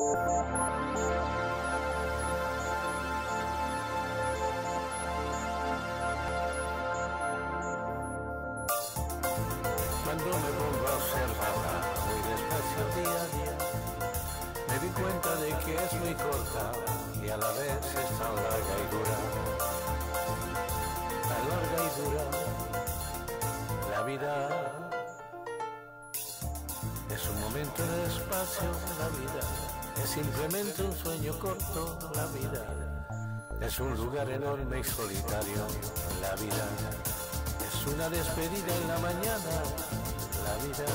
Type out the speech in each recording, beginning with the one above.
Cuando me pongo a observarla muy despacio día a día, me di cuenta de que es muy corta y a la vez es tan larga y dura. Tan larga y dura la vida. Es un momento de espacio la vida, es simplemente un sueño corto la vida. Es un lugar enorme y solitario la vida. Es una despedida en la mañana, la vida.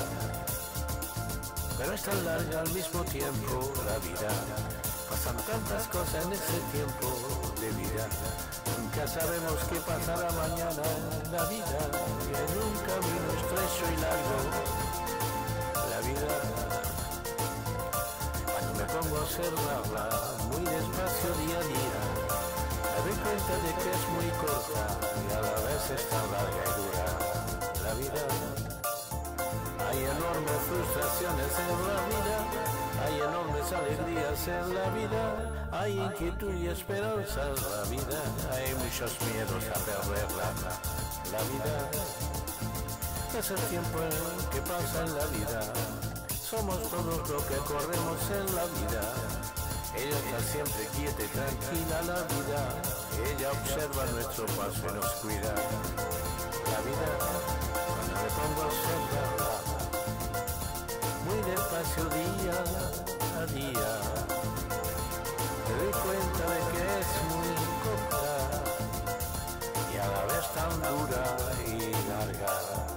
Pero es tan larga al mismo tiempo la vida. Pasan tantas cosas en ese tiempo de vida. Nunca sabemos qué pasará mañana la vida. Observarla muy despacio día a día, me doy cuenta de que es muy corta y a la vez es tan larga y dura la vida. Hay enormes frustraciones en la vida, hay enormes alegrías en la vida, hay inquietud y esperanza en la vida, hay muchos miedos a perderla. La vida es el tiempo que pasa en la vida, somos todos lo que corremos en la vida. Ella está siempre quieta y tranquila la vida, ella observa nuestro paso y nos cuida. La vida, cuando me pongo a observarla, muy despacio día a día. Me doy cuenta de que es muy corta y a la vez tan dura y larga.